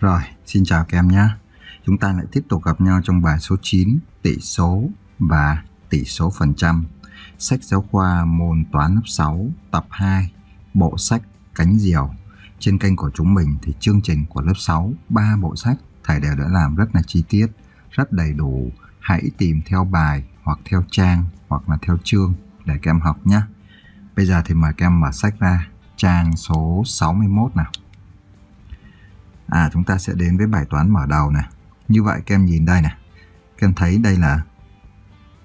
Rồi, xin chào các em nhé. Chúng ta lại tiếp tục gặp nhau trong bài số 9 tỷ số và tỷ số phần trăm. Sách giáo khoa môn toán lớp 6 tập 2 bộ sách cánh diều. Trên kênh của chúng mình thì chương trình của lớp 6 ba bộ sách thầy đều đã làm rất là chi tiết, rất đầy đủ. Hãy tìm theo bài hoặc theo trang hoặc là theo chương để các em học nhé. Bây giờ thì mời các em mở sách ra trang số 61 nào. À chúng ta sẽ đến với bài toán mở đầu này. Như vậy các em nhìn đây này. Các em thấy đây là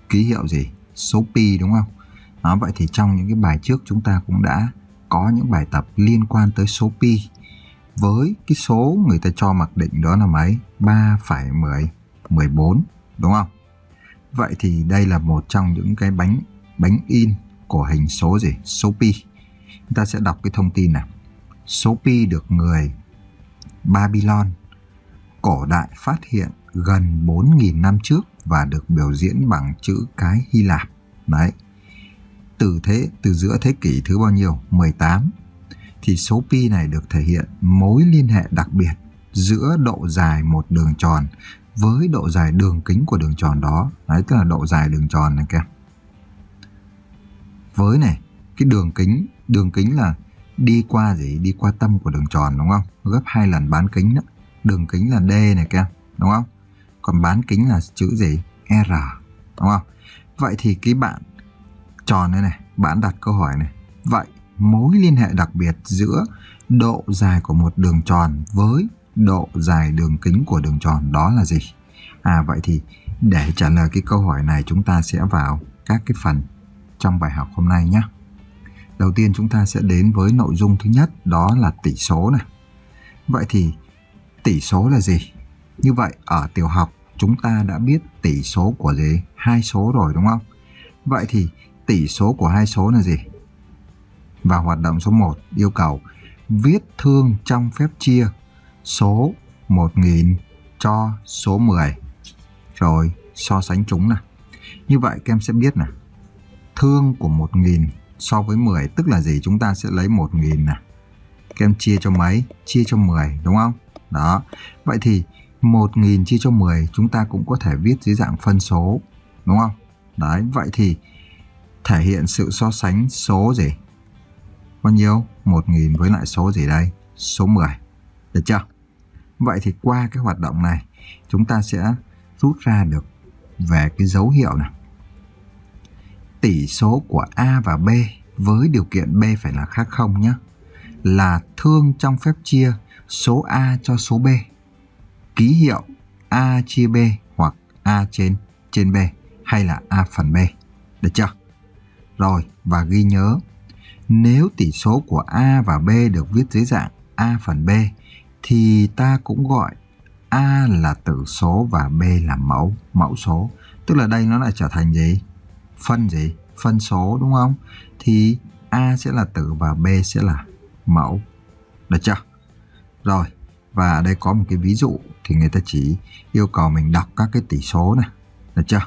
ký hiệu gì? Số pi đúng không? Đó, vậy thì trong những cái bài trước chúng ta cũng đã có những bài tập liên quan tới số pi. Với cái số người ta cho mặc định đó là mấy? 3,10 14 đúng không? Vậy thì đây là một trong những cái bánh bánh in của hình số gì? Số pi. Chúng ta sẽ đọc cái thông tin này. Số pi được người Babylon cổ đại phát hiện gần 4.000 năm trước và được biểu diễn bằng chữ cái Hy Lạp. Đấy. Từ thế từ giữa thế kỷ thứ bao nhiêu? 18 thì số pi này được thể hiện mối liên hệ đặc biệt giữa độ dài một đường tròn với độ dài đường kính của đường tròn đó. Đấy tức là độ dài đường tròn này kìa. Với này, cái đường kính, đường kính là đi qua gì? Đi qua tâm của đường tròn đúng không? Gấp hai lần bán kính đó. Đường kính là D này kìa, đúng không? Còn bán kính là chữ gì? R, đúng không? Vậy thì cái bạn tròn này này, bạn đặt câu hỏi này. Vậy mối liên hệ đặc biệt giữa độ dài của một đường tròn với độ dài đường kính của đường tròn đó là gì? À vậy thì để trả lời cái câu hỏi này chúng ta sẽ vào các cái phần trong bài học hôm nay nhé. Đầu tiên chúng ta sẽ đến với nội dung thứ nhất đó là tỷ số này. Vậy thì tỷ số là gì? Như vậy, ở tiểu học, chúng ta đã biết tỷ số của gì? Hai số rồi, đúng không? Vậy thì tỷ số của hai số là gì? Và hoạt động số 1 yêu cầu viết thương trong phép chia số 1000 cho số 10 rồi, so sánh chúng nè. Như vậy, các em sẽ biết nè. Thương của 1000 so với 10 tức là gì? Chúng ta sẽ lấy 1000 nè. Các em chia cho mấy? Chia cho 10 đúng không? Đó. Vậy thì 1000 chia cho 10 chúng ta cũng có thể viết dưới dạng phân số đúng không? Đấy, vậy thì thể hiện sự so sánh số gì? Bao nhiêu? 1000 với lại số gì đây? Số 10. Được chưa? Vậy thì qua cái hoạt động này chúng ta sẽ rút ra được về cái dấu hiệu này. Tỷ số của A và B với điều kiện B phải là khác không nhé. Là thương trong phép chia số A cho số B. Ký hiệu A chia B hoặc A trên trên B hay là A phần B. Được chưa? Rồi và ghi nhớ nếu tỷ số của A và B được viết dưới dạng A phần B thì ta cũng gọi A là tử số và B là mẫu, mẫu số. Tức là đây nó lại trở thành gì? Phân gì? Phân số đúng không? Thì A sẽ là tử và B sẽ là mẫu. Được chưa? Rồi, và ở đây có một cái ví dụ thì người ta chỉ yêu cầu mình đọc các cái tỷ số này. Được chưa?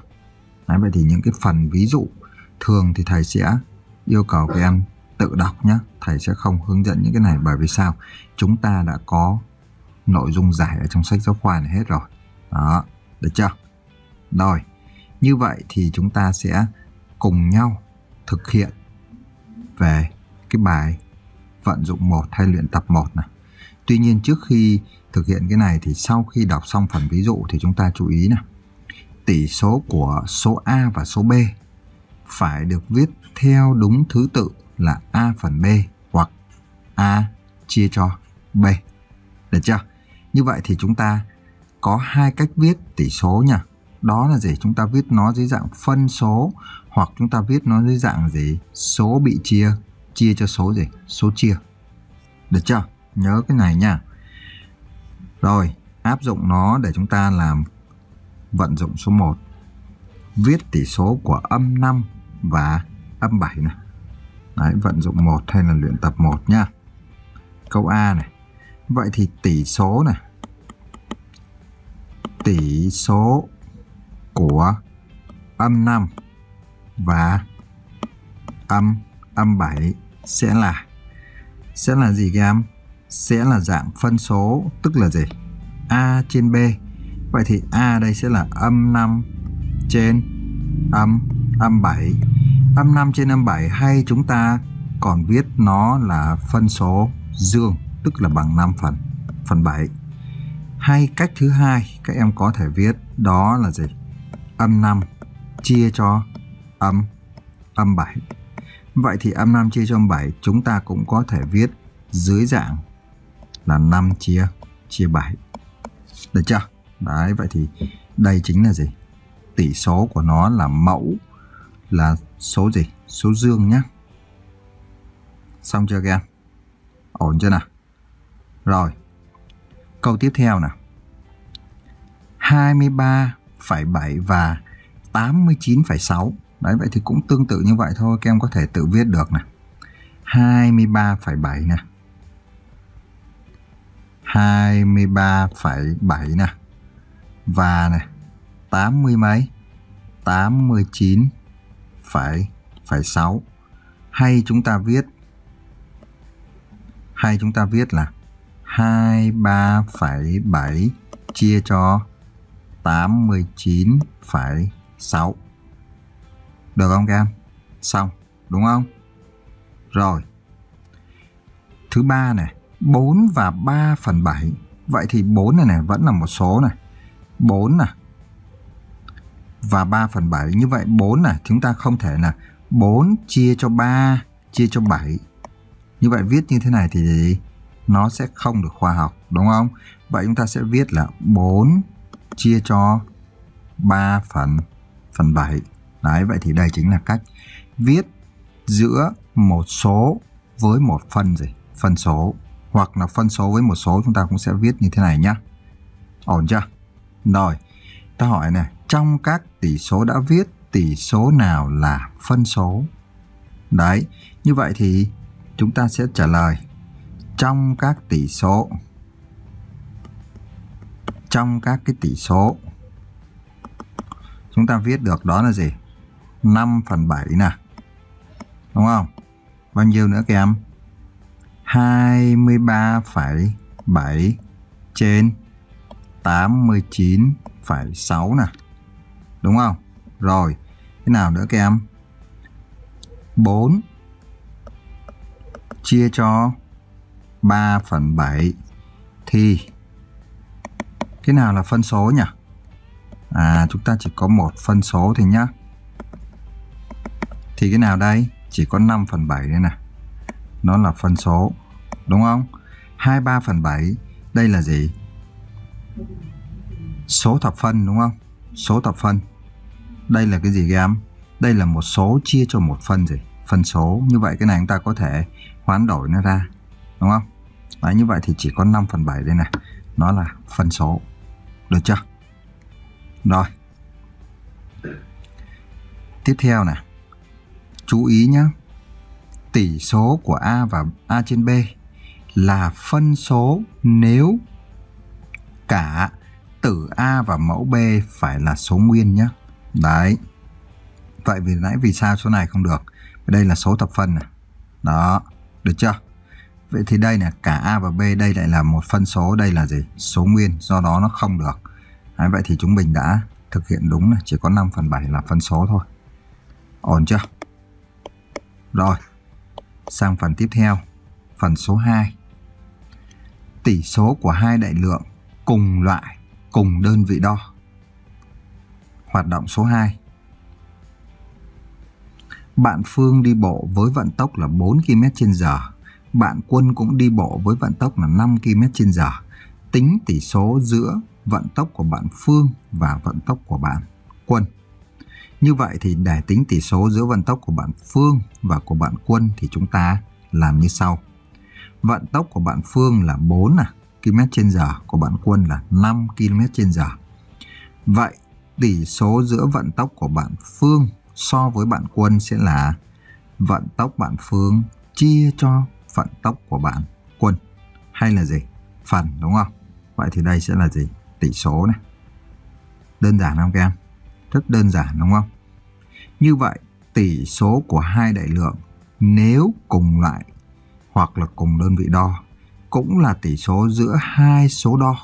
Đấy, vậy thì những cái phần ví dụ thường thì thầy sẽ yêu cầu các em tự đọc nhé. Thầy sẽ không hướng dẫn những cái này bởi vì sao? Chúng ta đã có nội dung giải ở trong sách giáo khoa này hết rồi. Đó, được chưa? Rồi, như vậy thì chúng ta sẽ cùng nhau thực hiện về cái bài vận dụng một hay luyện tập một. này. Tuy nhiên trước khi thực hiện cái này thì sau khi đọc xong phần ví dụ thì chúng ta chú ý này. Tỷ số của số A và số B phải được viết theo đúng thứ tự là A phần B hoặc A chia cho B. Được chưa? Như vậy thì chúng ta có hai cách viết tỷ số nha. Đó là gì? Chúng ta viết nó dưới dạng phân số hoặc chúng ta viết nó dưới dạng gì? Số bị chia, chia cho số gì? Số chia. Được chưa? Nhớ cái này nha. Rồi, áp dụng nó để chúng ta làm vận dụng số 1. Viết tỷ số của âm 5 và âm 7 này. Đấy, vận dụng 1 hay là luyện tập 1 nha. Câu A này. Vậy thì tỷ số này. Tỷ số của âm 5 và âm âm 7 sẽ là sẽ là gì các em? Sẽ là dạng phân số tức là gì? A trên B. Vậy thì A đây sẽ là âm 5 trên âm âm 7. Âm 5 trên âm 7 hay chúng ta còn viết nó là phân số dương, tức là bằng 5 phần, phần 7. Hay cách thứ hai các em có thể viết đó là gì? Âm 5 chia cho âm âm 7. Vậy thì âm 5 chia cho âm 7 chúng ta cũng có thể viết dưới dạng là 5 chia chia 7. Được chưa? Đấy, vậy thì đây chính là gì? Tỷ số của nó là mẫu là số gì? Số dương nhé. Xong chưa các em? Ổn chưa nào? Rồi. Câu tiếp theo nào. 23,7 và 89,6. Đấy, vậy thì cũng tương tự như vậy thôi. Các em có thể tự viết được này. 23,7 nè. 23,7 nè. Và này, 80 mấy? 89 phải phải 6. Hay chúng ta viết hay chúng ta viết là 23,7 chia cho 89,6. Được không các em? Xong, đúng không? Rồi. Thứ ba này, 4 và 3 phần 7. Vậy thì 4 này này vẫn là một số này. 4 này. Và 3 phần 7. Như vậy 4 này chúng ta không thể là 4 chia cho 3 chia cho 7. Như vậy viết như thế này thì nó sẽ không được khoa học đúng không? Vậy chúng ta sẽ viết là 4 chia cho 3 phần phần 7. Đấy, vậy thì đây chính là cách viết giữa một số với một phân gì? Phân số hoặc là phân số với một số chúng ta cũng sẽ viết như thế này nhá. Ổn chưa? Rồi, ta hỏi này, trong các tỷ số đã viết tỷ số nào là phân số? Đấy, như vậy thì chúng ta sẽ trả lời trong các tỷ số trong các cái tỷ số chúng ta viết được đó là gì 5 phần 7 nè. Đúng không? Bao nhiêu nữa các em? 23,7 trên 89,6 nè. Đúng không? Rồi cái nào nữa các em? 4 chia cho 3 phần 7 thì cái nào là phân số nhỉ? À chúng ta chỉ có một phân số thì nhá. Thì cái nào đây? Chỉ có 5 phần 7 đây nè. Nó là phân số. Đúng không? 23 phần 7 đây là gì? Số thập phân đúng không? Số thập phân. Đây là cái gì các em? Đây là một số chia cho một phân gì? Phân số. Như vậy cái này chúng ta có thể hoán đổi nó ra. Đúng không? Đấy, như vậy thì chỉ có 5 phần 7 đây này. Nó là phân số. Được chưa? Rồi. Tiếp theo này. Chú ý nhé. Tỷ số của A và A trên B là phân số nếu cả tử A và mẫu B phải là số nguyên nhé. Đấy. Vậy vì nãy vì sao số này không được? Đây là số thập phân này. Đó. Được chưa? Vậy thì đây là cả A và B đây lại là một phân số, đây là gì? Số nguyên, do đó nó không được. Đấy, vậy thì chúng mình đã thực hiện đúng là chỉ có 5 phần 7 là phân số thôi. Ổn chưa? Rồi, sang phần tiếp theo, phần số 2. Tỷ số của hai đại lượng cùng loại, cùng đơn vị đo. Hoạt động số 2. Bạn Phương đi bộ với vận tốc là 4 km h bạn Quân cũng đi bộ với vận tốc là 5 km h Tính tỷ số giữa vận tốc của bạn Phương và vận tốc của bạn Quân. Như vậy thì để tính tỷ số giữa vận tốc của bạn Phương và của bạn Quân thì chúng ta làm như sau. Vận tốc của bạn Phương là 4 à, km h của bạn Quân là 5 km h Vậy tỷ số giữa vận tốc của bạn Phương so với bạn Quân sẽ là vận tốc bạn Phương chia cho vận tốc của bạn Quân hay là gì? Phần đúng không? Vậy thì đây sẽ là gì? Tỷ số này. Đơn giản không các em? Rất đơn giản, đúng không? Như vậy, tỷ số của hai đại lượng nếu cùng loại hoặc là cùng đơn vị đo cũng là tỷ số giữa hai số đo.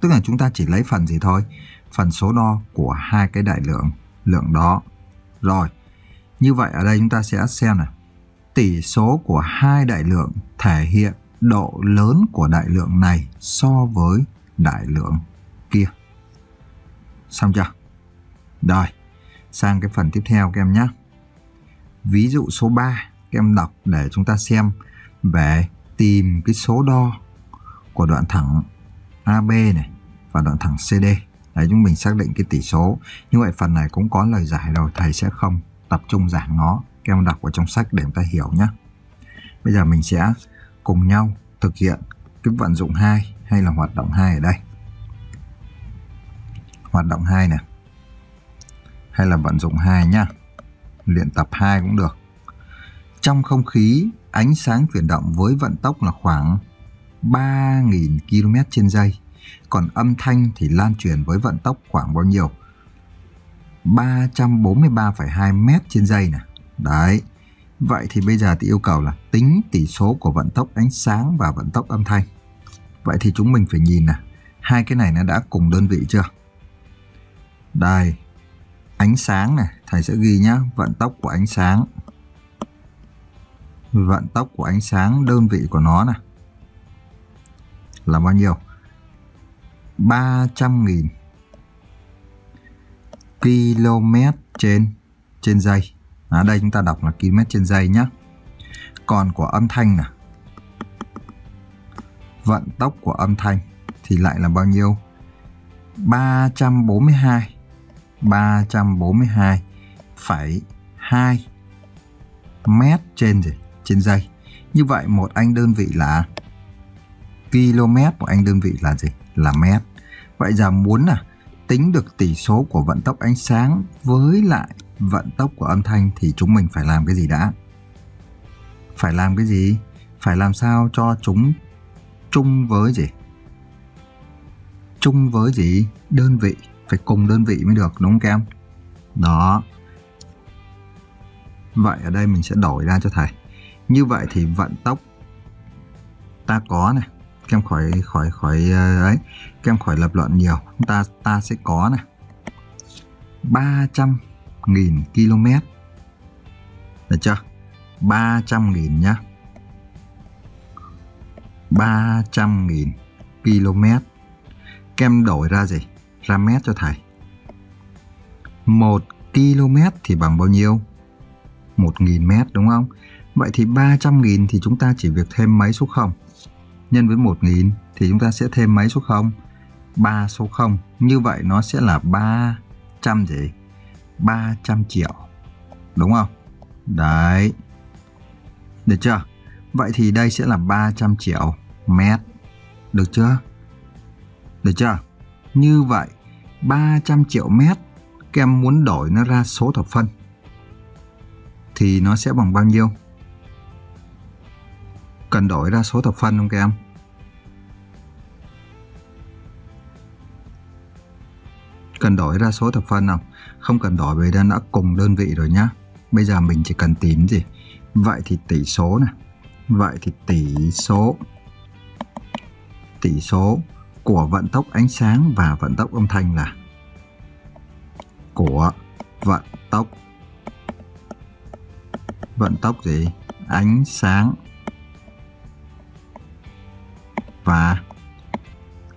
Tức là chúng ta chỉ lấy phần gì thôi? Phần số đo của hai cái đại lượng lượng đó. Rồi, như vậy ở đây chúng ta sẽ xem này tỷ số của hai đại lượng thể hiện độ lớn của đại lượng này so với đại lượng kia. Xong chưa? Rồi sang cái phần tiếp theo các em nhé ví dụ số 3 các em đọc để chúng ta xem về tìm cái số đo của đoạn thẳng AB này và đoạn thẳng CD. Đấy chúng mình xác định cái tỷ số. Như vậy phần này cũng có lời giải rồi, thầy sẽ không tập trung giảng nó. Các em đọc ở trong sách để chúng ta hiểu nhé. Bây giờ mình sẽ cùng nhau thực hiện cái vận dụng 2 hay là hoạt động 2 ở đây. Hoạt động 2 này. Hay là vận dụng hai nhá. Luyện tập hai cũng được. Trong không khí, ánh sáng chuyển động với vận tốc là khoảng 3.000 km trên giây. Còn âm thanh thì lan truyền với vận tốc khoảng bao nhiêu? 343,2 m trên giây nè. Đấy. Vậy thì bây giờ thì yêu cầu là tính tỷ số của vận tốc ánh sáng và vận tốc âm thanh. Vậy thì chúng mình phải nhìn nè, hai cái này nó đã cùng đơn vị chưa? Đây, ánh sáng này, thầy sẽ ghi nhé vận tốc của ánh sáng. Vận tốc của ánh sáng đơn vị của nó này là bao nhiêu? 300.000 km trên trên giây. À, đây chúng ta đọc là km trên giây nhé. Còn của âm thanh nè. Vận tốc của âm thanh thì lại là bao nhiêu? 342 342 phẩy 2 mét trên gì? Trên giây. Như vậy một anh đơn vị là km, một anh đơn vị là gì? Là mét. Vậy giờ muốn là tính được tỷ số của vận tốc ánh sáng với lại vận tốc của âm thanh thì chúng mình phải làm cái gì đã? Phải làm cái gì? Phải làm sao cho chúng chung với gì? Chung với gì? Đơn vị. Phải cùng đơn vị mới được đúng không các em? Đó. Vậy ở đây mình sẽ đổi ra cho thầy. Như vậy thì vận tốc ta có này. Các em khỏi khỏi khỏi ờ, ấy, các em khỏi lập luận nhiều. Ta ta sẽ có này. 300.000 km được chưa 300.000 nhá 300.000 km các em đổi ra gì ra mét cho thầy 1 km thì bằng bao nhiêu 1.000 mét, đúng không Vậy thì 300.000 thì chúng ta chỉ việc thêm mấy số 0 Nhân với 1.000 thì chúng ta sẽ thêm mấy số 0 3 số 0 Như vậy nó sẽ là 300 gì 300 triệu. Đúng không? Đấy. Được chưa? Vậy thì đây sẽ là 300 triệu mét. Được chưa? Được chưa? Như vậy 300 triệu mét các em muốn đổi nó ra số thập phân thì nó sẽ bằng bao nhiêu? Cần đổi ra số thập phân không các em? Cần đổi ra số thập phân không? Không cần đổi vì đã cùng đơn vị rồi nhá. Bây giờ mình chỉ cần tìm gì? Vậy thì tỷ số này. Vậy thì tỷ số tỷ số của vận tốc ánh sáng và vận tốc âm thanh là của vận tốc. Vận tốc gì? Ánh sáng và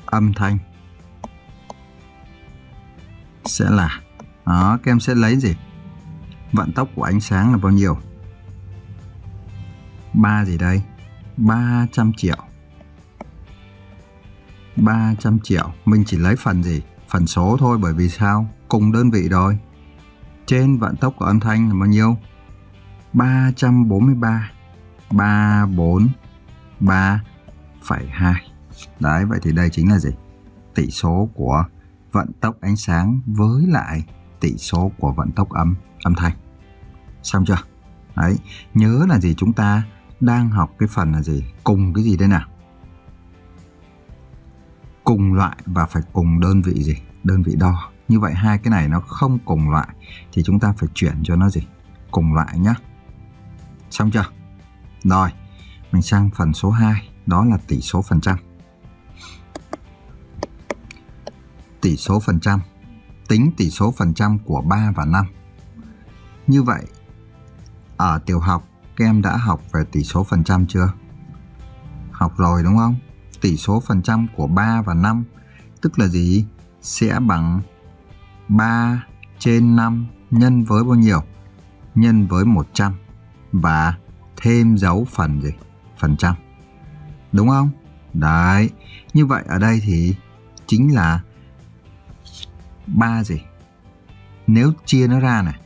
âm thanh sẽ là, đó, các em sẽ lấy gì? Vận tốc của ánh sáng là bao nhiêu? 3 gì đây? 300 triệu. 300 triệu. Mình chỉ lấy phần gì? Phần số thôi bởi vì sao? Cùng đơn vị rồi. Trên vận tốc của âm thanh là bao nhiêu? 343 34 3,2 Đấy vậy thì đây chính là gì? Tỷ số của vận tốc ánh sáng với lại tỷ số của vận tốc âm âm thanh. Xong chưa? Đấy, nhớ là gì? Chúng ta đang học cái phần là gì? Cùng cái gì đây nào? Cùng loại và phải cùng đơn vị gì? Đơn vị đo. Như vậy hai cái này nó không cùng loại thì chúng ta phải chuyển cho nó gì? Cùng loại nhá. Xong chưa? Rồi, mình sang phần số 2, đó là tỷ số phần trăm. tỷ số phần trăm. Tính tỷ số phần trăm của 3 và 5. Như vậy, ở tiểu học các em đã học về tỷ số phần trăm chưa? Học rồi đúng không? Tỷ số phần trăm của 3 và 5 tức là gì? Sẽ bằng 3 trên 5 nhân với bao nhiêu? Nhân với 100 và thêm dấu phần gì? Phần trăm. Đúng không? Đấy. Như vậy ở đây thì chính là 3 gì? Nếu chia nó ra này,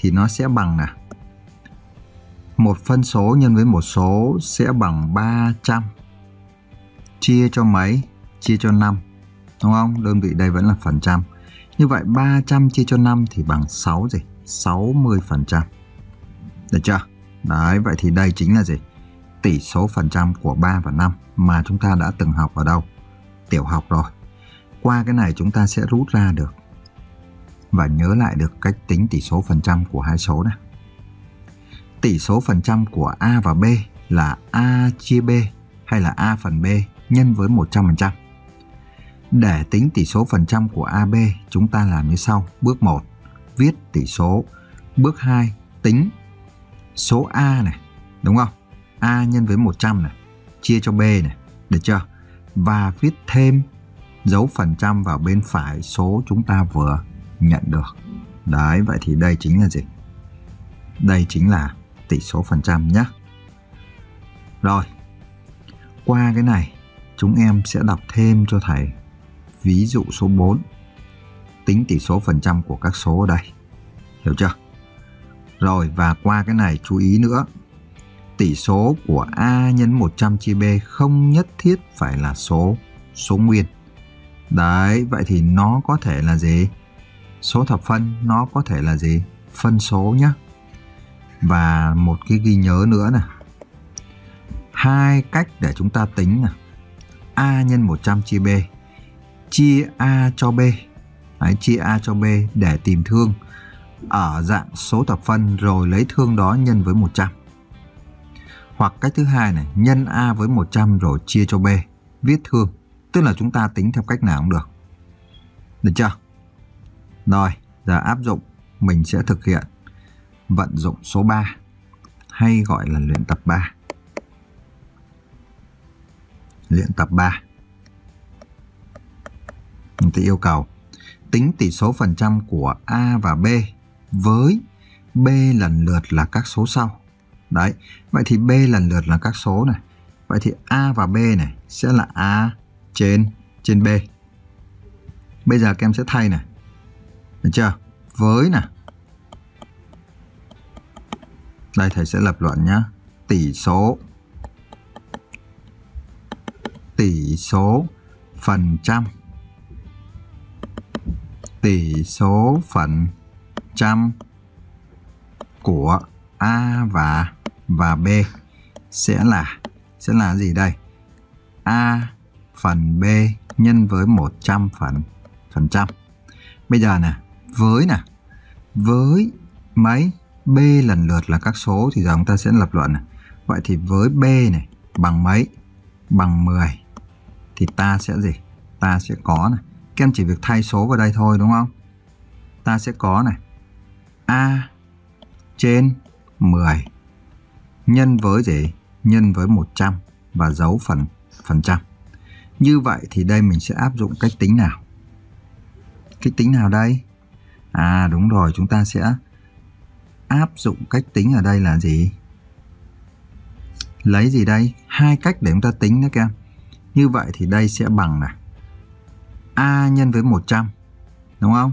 thì nó sẽ bằng là một phân số nhân với một số sẽ bằng 300 chia cho mấy? Chia cho 5. Đúng không? Đơn vị đây vẫn là phần trăm. Như vậy 300 chia cho 5 thì bằng 6 gì? 60%. Được chưa? Đấy, vậy thì đây chính là gì? Tỷ số phần trăm của 3 và 5 mà chúng ta đã từng học ở đâu? Tiểu học rồi. Qua cái này chúng ta sẽ rút ra được và nhớ lại được cách tính tỷ số phần trăm của hai số này. Tỷ số phần trăm của A và B là A chia B hay là A phần B nhân với 100%. Để tính tỷ số phần trăm của AB, chúng ta làm như sau. Bước 1, viết tỷ số. Bước 2, tính số A này, đúng không? A nhân với 100 này, chia cho B này, được chưa? Và viết thêm dấu phần trăm vào bên phải số chúng ta vừa nhận được. Đấy, vậy thì đây chính là gì? Đây chính là tỷ số phần trăm nhé. Rồi, qua cái này, chúng em sẽ đọc thêm cho thầy ví dụ số 4. Tính tỷ số phần trăm của các số ở đây. Hiểu chưa? Rồi và qua cái này chú ý nữa. Tỷ số của A nhân 100 chia B không nhất thiết phải là số số nguyên. Đấy, vậy thì nó có thể là gì? Số thập phân nó có thể là gì? Phân số nhé. Và một cái ghi nhớ nữa nè. Hai cách để chúng ta tính nè. A nhân 100 chia B. Chia A cho B. Đấy, chia A cho B để tìm thương ở dạng số thập phân rồi lấy thương đó nhân với 100. Hoặc cách thứ hai này, nhân A với 100 rồi chia cho B, viết thương. Tức là chúng ta tính theo cách nào cũng được. Được chưa? Rồi, giờ áp dụng, mình sẽ thực hiện vận dụng số 3 hay gọi là luyện tập 3. Luyện tập 3. Mình ta yêu cầu tính tỷ số phần trăm của A và B với B lần lượt là các số sau. Đấy, vậy thì B lần lượt là các số này. Vậy thì A và B này sẽ là A trên trên B. Bây giờ các em sẽ thay này. Được chưa? Với nè. Đây thầy sẽ lập luận nhá. Tỷ số tỷ số phần trăm tỷ số phần trăm của A và và B sẽ là sẽ là gì đây? A phần B nhân với 100 phần phần trăm. Bây giờ nè, với nè, với mấy B lần lượt là các số thì giờ chúng ta sẽ lập luận này. Vậy thì với B này bằng mấy? Bằng 10 thì ta sẽ gì? Ta sẽ có này. Các em chỉ việc thay số vào đây thôi đúng không? Ta sẽ có này. A trên 10 nhân với gì? Nhân với 100 và dấu phần phần trăm. Như vậy thì đây mình sẽ áp dụng cách tính nào? Cách tính nào đây? À đúng rồi, chúng ta sẽ áp dụng cách tính ở đây là gì? Lấy gì đây? Hai cách để chúng ta tính đó các em. Như vậy thì đây sẽ bằng là A nhân với 100. Đúng không?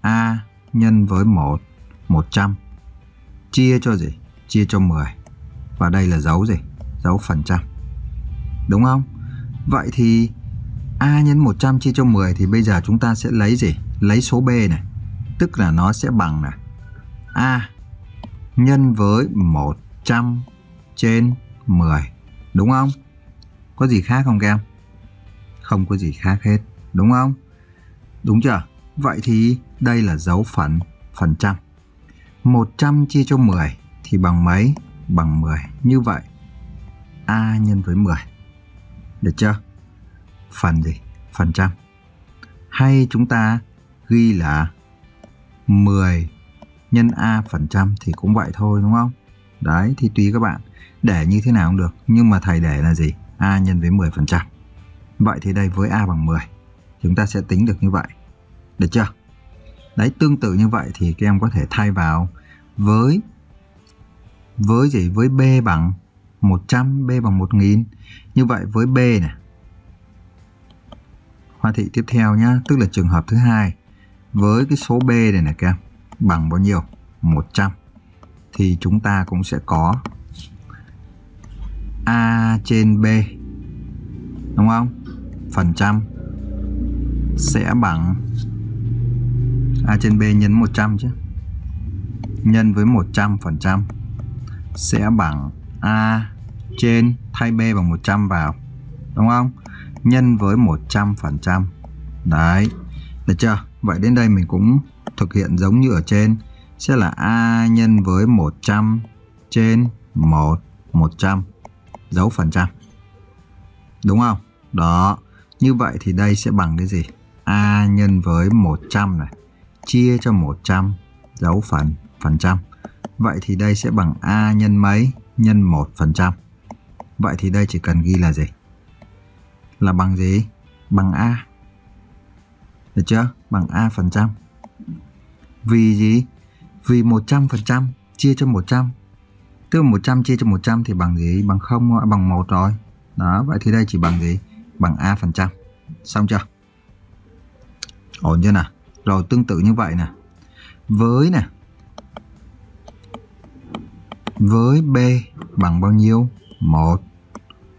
A nhân với 1, 100. Chia cho gì? Chia cho 10. Và đây là dấu gì? Dấu phần trăm. Đúng không? Vậy thì A nhân 100 chia cho 10 thì bây giờ chúng ta sẽ lấy gì? Lấy số B này. Tức là nó sẽ bằng là A nhân với 100 trên 10. Đúng không? Có gì khác không các em? Không có gì khác hết. Đúng không? Đúng chưa? Vậy thì đây là dấu phần phần trăm. 100 chia cho 10 thì bằng mấy? Bằng 10. Như vậy, A nhân với 10. Được chưa? Phần gì? Phần trăm. hay chúng ta ghi là 10 nhân A phần trăm thì cũng vậy thôi, đúng không? Đấy, thì tùy các bạn để như thế nào cũng được nhưng mà thầy để là gì? A nhân với 10 phần trăm. Vậy thì đây với A bằng 10 chúng ta sẽ tính được như vậy. Được chưa? Đấy tương tự như vậy thì các em có thể thay vào với với gì? Với B bằng 100, B bằng 1000. Như vậy với B này. Hoa thị tiếp theo nhá, tức là trường hợp thứ hai. Với cái số B này này các em bằng bao nhiêu? 100 thì chúng ta cũng sẽ có A trên B. Đúng không? Phần trăm. Sẽ bằng A trên B nhân 100 chứ. Nhân với 100 phần trăm. Sẽ bằng A trên thay B bằng 100 vào. Đúng không? nhân với 100 phần trăm. Đấy. Được chưa? Vậy đến đây mình cũng thực hiện giống như ở trên. Sẽ là A nhân với 100 trên 1 100 dấu phần trăm. Đúng không? Đó. Như vậy thì đây sẽ bằng cái gì? A nhân với 100 này, chia cho 100 dấu phần phần trăm. Vậy thì đây sẽ bằng A nhân mấy? Nhân 1 phần trăm. Vậy thì đây chỉ cần ghi là gì? Là bằng gì? Bằng A. Được chưa? Bằng A phần trăm. Vì gì? Vì 100% chia cho 100. Tức là 100 chia cho 100 thì bằng gì? Bằng 0, à, bằng 1 rồi. Đó, vậy thì đây chỉ bằng gì? Bằng A phần trăm. Xong chưa? Ổn chưa nào? Rồi tương tự như vậy nè. Với nè. Với B bằng bao nhiêu? 1.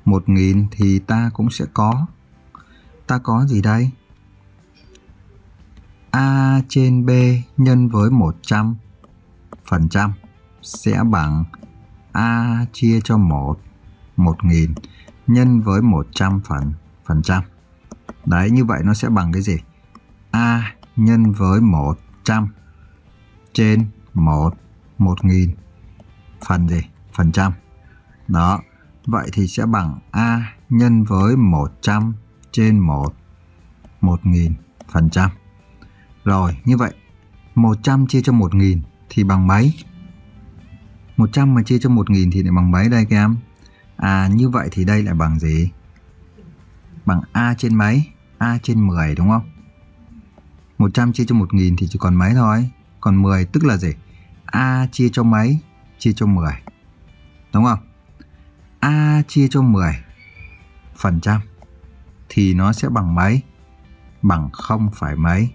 1000 thì ta cũng sẽ có. Ta có gì đây? A trên B nhân với 100 phần trăm sẽ bằng A chia cho 1 1000 nhân với 100 phần phần trăm. Đấy như vậy nó sẽ bằng cái gì? A nhân với 100 trên 1 1000 phần gì? Phần trăm. Đó. Vậy thì sẽ bằng A nhân với 100 trên 1 1000 phần trăm. Rồi, như vậy 100 chia cho 1000 thì bằng mấy? 100 mà chia cho 1.000 thì lại bằng mấy đây các em? À như vậy thì đây lại bằng gì? Bằng A trên mấy? A trên 10 đúng không? 100 chia cho 1.000 thì chỉ còn mấy thôi? Còn 10 tức là gì? A chia cho mấy? Chia cho 10. Đúng không? A chia cho 10 phần trăm thì nó sẽ bằng mấy? Bằng không phải mấy?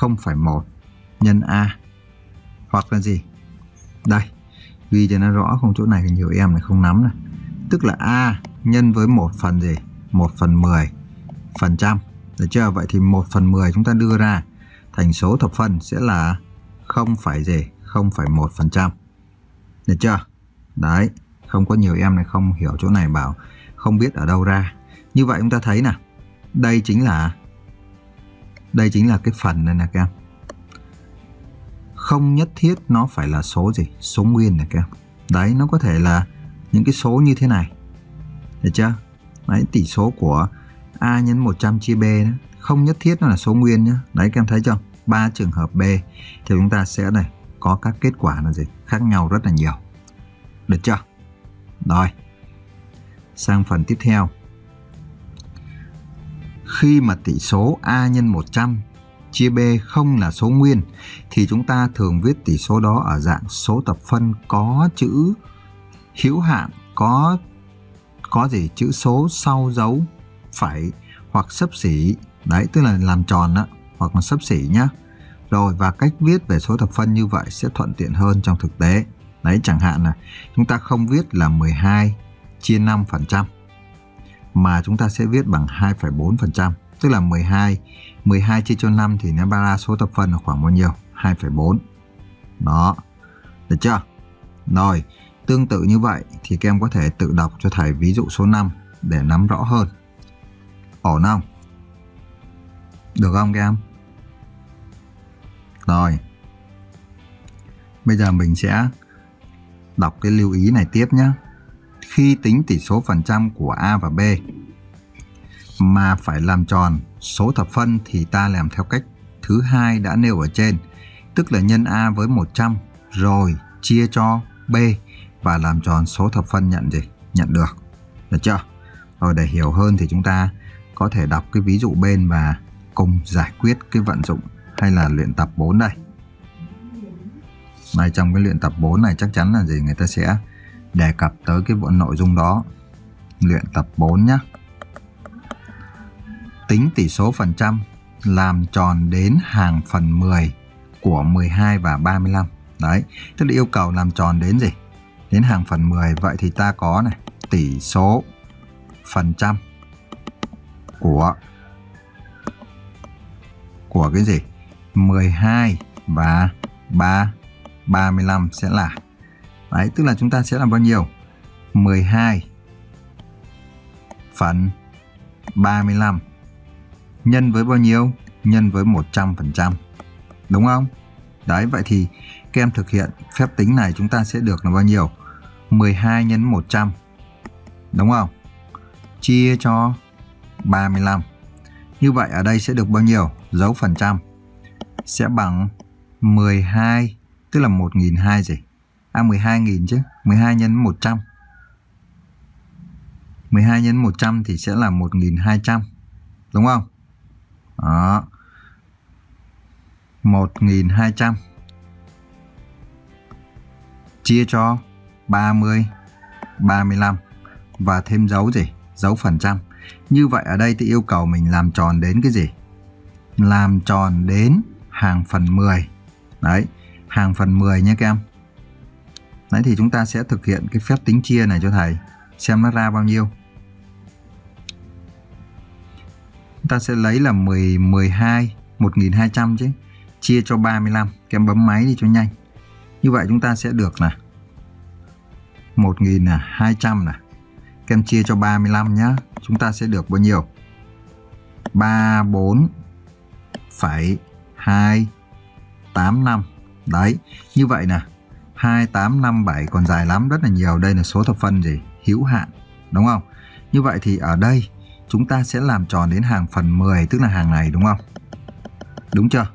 0,1 nhân A hoặc là gì? Đây, ghi cho nó rõ không chỗ này thì nhiều em này không nắm này. Tức là A nhân với một phần gì? một phần 10 phần trăm. Được chưa? Vậy thì một phần 10 chúng ta đưa ra thành số thập phân sẽ là không phải gì? 0,1 phần trăm. Được chưa? Đấy, không có nhiều em này không hiểu chỗ này bảo không biết ở đâu ra. Như vậy chúng ta thấy nè, đây chính là đây chính là cái phần này nè các em không nhất thiết nó phải là số gì, số nguyên này các em đấy, nó có thể là những cái số như thế này. Được chưa? Đấy, tỷ số của a nhân 100 chia b đó. không nhất thiết nó là số nguyên nhé đấy, các em thấy chưa? Ba trường hợp b. Thì chúng ta sẽ này, có các kết quả là gì? Khác nhau rất là nhiều. Được chưa? Rồi. Sang phần tiếp theo. Khi mà tỷ số A nhân 100 chia B không là số nguyên thì chúng ta thường viết tỷ số đó ở dạng số tập phân có chữ hữu hạn, có có gì chữ số sau dấu phẩy hoặc sấp xỉ, đấy tức là làm tròn đó, hoặc là sấp xỉ nhá. Rồi và cách viết về số thập phân như vậy sẽ thuận tiện hơn trong thực tế. Đấy chẳng hạn là chúng ta không viết là 12 chia 5 phần trăm mà chúng ta sẽ viết bằng 2,4%, tức là 12. 12 chia cho 5 thì nó ba ra số thập phân là khoảng bao nhiêu? 2,4. Đó. Được chưa? Rồi, tương tự như vậy thì các em có thể tự đọc cho thầy ví dụ số 5 để nắm rõ hơn. Ổn không? Được không các em? Rồi. Bây giờ mình sẽ đọc cái lưu ý này tiếp nhé khi tính tỷ số phần trăm của A và B mà phải làm tròn số thập phân thì ta làm theo cách thứ hai đã nêu ở trên, tức là nhân A với 100 rồi chia cho B và làm tròn số thập phân nhận gì? Nhận được. Được chưa? Rồi để hiểu hơn thì chúng ta có thể đọc cái ví dụ bên và cùng giải quyết cái vận dụng hay là luyện tập 4 đây. Này trong cái luyện tập 4 này chắc chắn là gì người ta sẽ đề cập tới cái bộ nội dung đó. Luyện tập 4 nhé. Tính tỷ số phần trăm làm tròn đến hàng phần 10 của 12 và 35. Đấy, tức là yêu cầu làm tròn đến gì? Đến hàng phần 10. Vậy thì ta có này, tỷ số phần trăm của của cái gì? 12 và 3 35 sẽ là Đấy, tức là chúng ta sẽ làm bao nhiêu? 12 phần 35 nhân với bao nhiêu? Nhân với 100%. Đúng không? Đấy, vậy thì các em thực hiện phép tính này chúng ta sẽ được là bao nhiêu? 12 nhân 100. Đúng không? Chia cho 35. Như vậy ở đây sẽ được bao nhiêu? Dấu phần trăm sẽ bằng 12 tức là 1.200 gì? À 12.000 chứ, 12 nhân 100. 12 nhân 100 thì sẽ là 1.200. Đúng không? Đó. 1200 chia cho 30 35 và thêm dấu gì? Dấu phần trăm. Như vậy ở đây thì yêu cầu mình làm tròn đến cái gì? Làm tròn đến hàng phần 10. Đấy, hàng phần 10 nhé các em. Đấy thì chúng ta sẽ thực hiện cái phép tính chia này cho thầy. Xem nó ra bao nhiêu. Ta sẽ lấy là 10, 12, 1200 chứ. Chia cho 35. Các em bấm máy đi cho nhanh. Như vậy chúng ta sẽ được là 1200 nè. Các em chia cho 35 nhá. Chúng ta sẽ được bao nhiêu? 34 phẩy 285. Đấy, như vậy nè. 2857 còn dài lắm, rất là nhiều. Đây là số thập phân gì? Hữu hạn, đúng không? Như vậy thì ở đây chúng ta sẽ làm tròn đến hàng phần 10, tức là hàng này đúng không? Đúng chưa?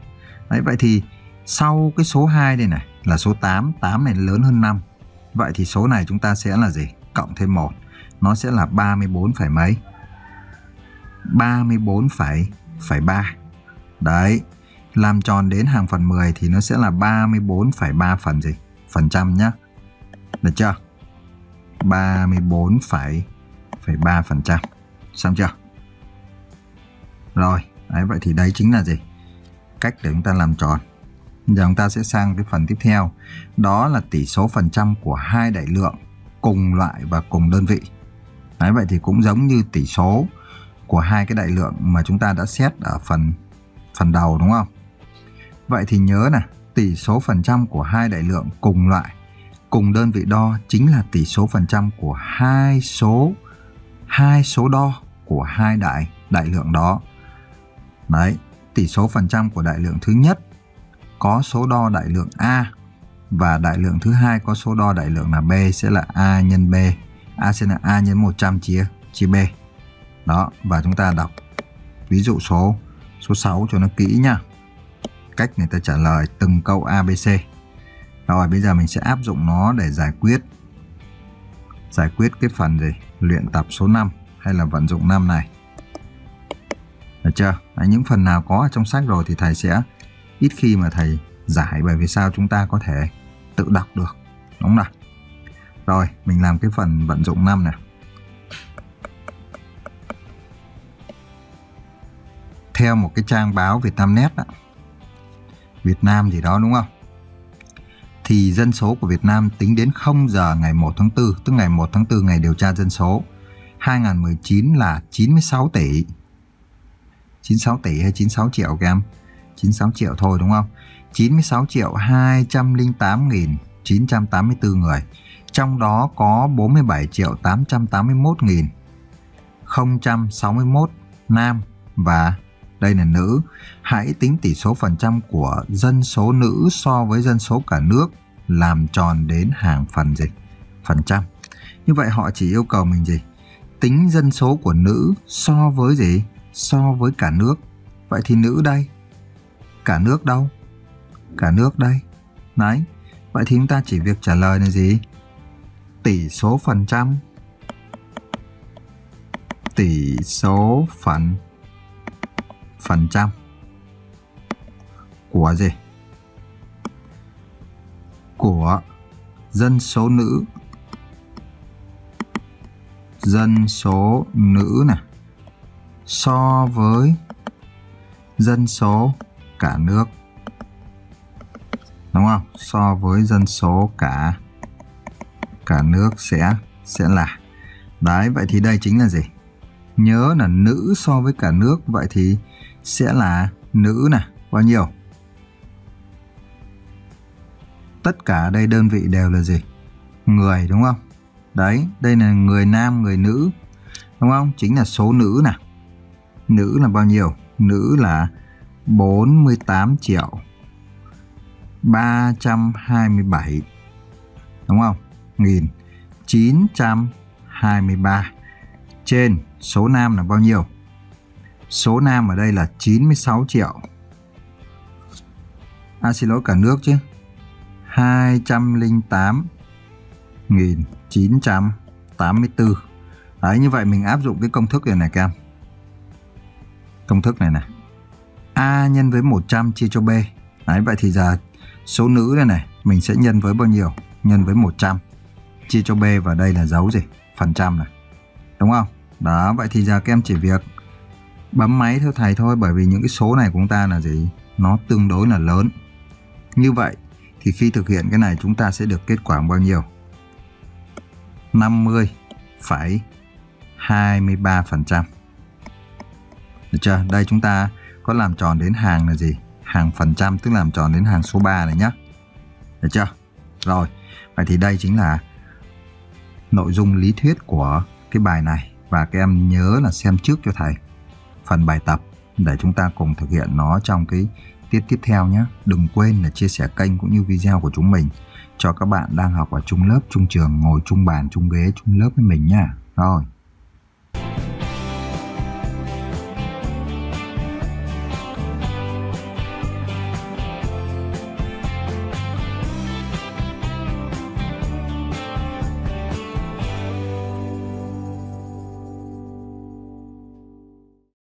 Đấy, vậy thì sau cái số 2 đây này là số 8, 8 này lớn hơn 5. Vậy thì số này chúng ta sẽ là gì? Cộng thêm 1. Nó sẽ là 34 phải mấy? 34 phải phải 3. Đấy. Làm tròn đến hàng phần 10 thì nó sẽ là 34,3 phần gì? Phần trăm nhá. Được chưa? 34,3 phần trăm. Xong chưa? Rồi, đấy vậy thì đấy chính là gì? Cách để chúng ta làm tròn. Giờ chúng ta sẽ sang cái phần tiếp theo. Đó là tỷ số phần trăm của hai đại lượng cùng loại và cùng đơn vị. Đấy, vậy thì cũng giống như tỷ số của hai cái đại lượng mà chúng ta đã xét ở phần phần đầu đúng không? Vậy thì nhớ nè, tỷ số phần trăm của hai đại lượng cùng loại, cùng đơn vị đo chính là tỷ số phần trăm của hai số hai số đo của hai đại đại lượng đó. Đấy, tỷ số phần trăm của đại lượng thứ nhất có số đo đại lượng A và đại lượng thứ hai có số đo đại lượng là B sẽ là A nhân B. A sẽ là A nhân 100 chia chia B. Đó, và chúng ta đọc ví dụ số số 6 cho nó kỹ nha. Cách người ta trả lời từng câu ABC. Rồi bây giờ mình sẽ áp dụng nó để giải quyết giải quyết cái phần gì? Luyện tập số 5 hay là vận dụng năm này. Được chưa? Đấy, những phần nào có ở trong sách rồi thì thầy sẽ ít khi mà thầy giải bởi vì sao chúng ta có thể tự đọc được. Đúng không nào? Rồi, mình làm cái phần vận dụng năm này. Theo một cái trang báo Việt Nam Net đó, Việt Nam gì đó đúng không? Thì dân số của Việt Nam tính đến 0 giờ ngày 1 tháng 4, tức ngày 1 tháng 4 ngày điều tra dân số 2019 là 96 tỷ. 96 tỷ hay 96 triệu các em? 96 triệu thôi đúng không? 96 triệu 208 nghìn 984 người. Trong đó có 47 triệu 881 nghìn 061 nam và đây là nữ. Hãy tính tỷ số phần trăm của dân số nữ so với dân số cả nước làm tròn đến hàng phần gì? Phần trăm. Như vậy họ chỉ yêu cầu mình gì? Tính dân số của nữ so với gì? so với cả nước. Vậy thì nữ đây? Cả nước đâu? Cả nước đây. Đấy. Vậy thì chúng ta chỉ việc trả lời là gì? Tỷ số phần trăm. Tỷ số phần phần trăm của gì? Của dân số nữ dân số nữ này, so với dân số cả nước. Đúng không? So với dân số cả cả nước sẽ sẽ là. Đấy, vậy thì đây chính là gì? Nhớ là nữ so với cả nước, vậy thì sẽ là nữ nè. Bao nhiêu? Tất cả đây đơn vị đều là gì? Người, đúng không? Đấy, đây là người nam, người nữ, đúng không? Chính là số nữ nè nữ là bao nhiêu? Nữ là 48 triệu 327 đúng không? Nghìn 923 trên, số nam là bao nhiêu? Số nam ở đây là 96 triệu. À xin lỗi cả nước chứ. 208 nghìn 1984 Đấy, như vậy mình áp dụng cái công thức này này các em. Công thức này này. A nhân với 100 chia cho B. Đấy, vậy thì giờ số nữ này này, Mình sẽ nhân với bao nhiêu? Nhân với 100 Chia cho B và đây là dấu gì? Phần trăm này. Đúng không? Đó, vậy thì giờ các em chỉ việc Bấm máy theo thầy thôi, Bởi vì những cái số này của chúng ta là gì? Nó tương đối là lớn. Như vậy thì khi thực hiện cái này, chúng ta sẽ được kết quả bao nhiêu? 50,23%. Được chưa? Đây chúng ta có làm tròn đến hàng là gì? Hàng phần trăm tức làm tròn đến hàng số 3 này nhé. Được chưa? Rồi, vậy thì đây chính là nội dung lý thuyết của cái bài này và các em nhớ là xem trước cho thầy phần bài tập để chúng ta cùng thực hiện nó trong cái tiết tiếp theo nhé. Đừng quên là chia sẻ kênh cũng như video của chúng mình cho các bạn đang học ở chung lớp, chung trường, ngồi chung bàn, chung ghế, chung lớp với mình nha. Rồi.